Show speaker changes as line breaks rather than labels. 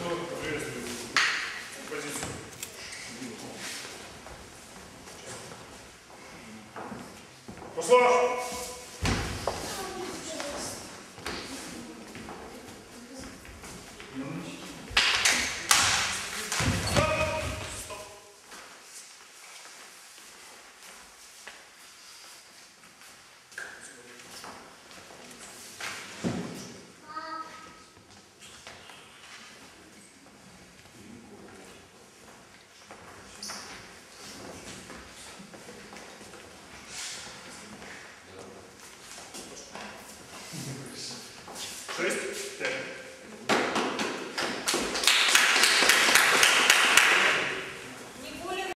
Кто приветствует позицию? Послав! То есть, так.